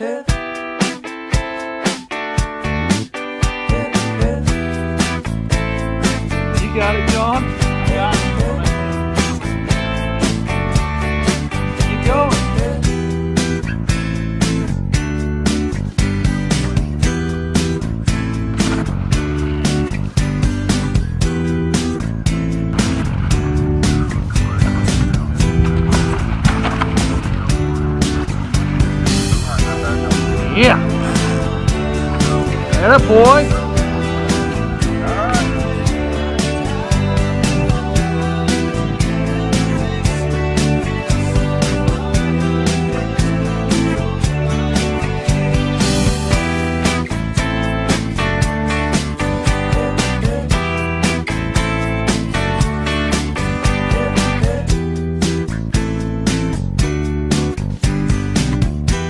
You got it, John. Yeah. That boy.